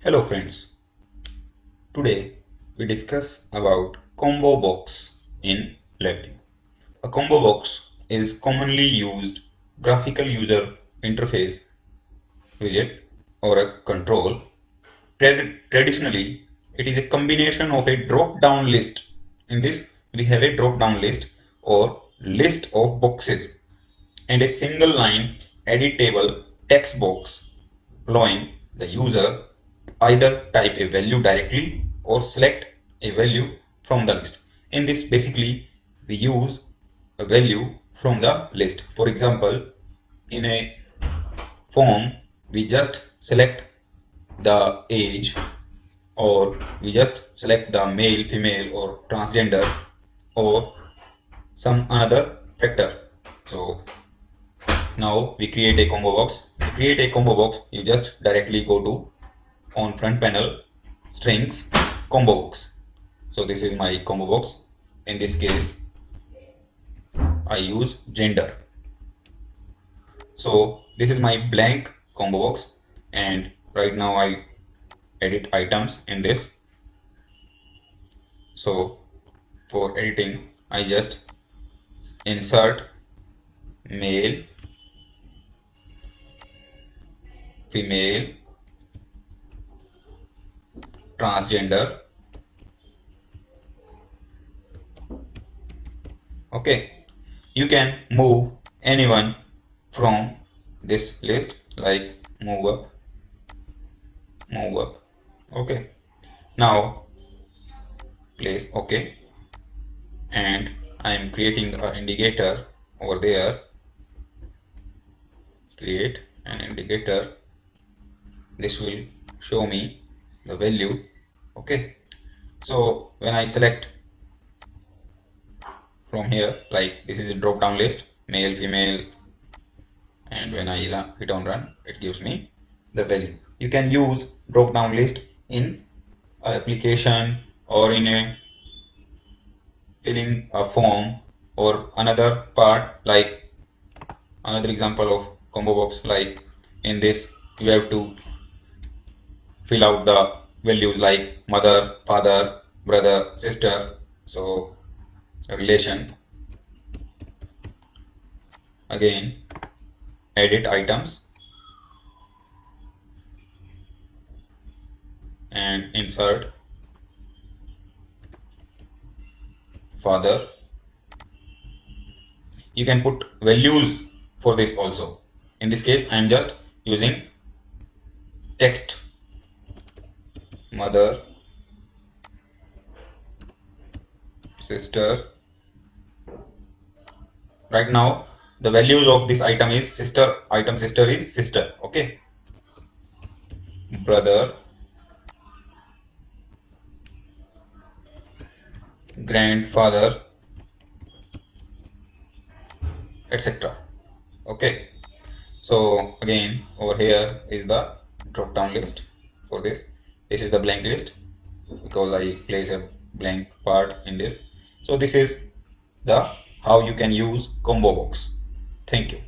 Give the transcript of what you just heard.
Hello friends. Today we discuss about combo box in LabVIEW. A combo box is commonly used graphical user interface widget or a control. Traditionally, it is a combination of a drop-down list. In this, we have a drop-down list or list of boxes and a single line editable text box allowing the user either type a value directly or select a value from the list. In this basically we use a value from the list. For example, in a form we just select the age or we just select the male, female or transgender or some another factor. So now we create a combo box. To create a combo box, you just directly go to on front panel strings combo box. So this is my combo box. In this case I use gender. So this is my blank combo box and right now I edit items in this. So for editing I just insert male female transgender. Okay. You can move anyone from this list like move up move up. Okay. Now place ok and I am creating an indicator over there. Create an indicator. This will show me the value okay? So when I select from here like this is a drop down list male female and when I hit on run it gives me the value. You can use drop down list in application or in a filling a form or another part like another example of combo box like in this you have to fill out the values like mother, father, brother, sister. So relation. Again, edit items and insert father. You can put values for this also. In this case, I am just using text mother sister. Right now the values of this item is sister item sister is sister okay? Brother grandfather etc okay? So again over here is the drop down list for this this is the blank list because I place a blank part in this. So this is the how you can use combo box. Thank you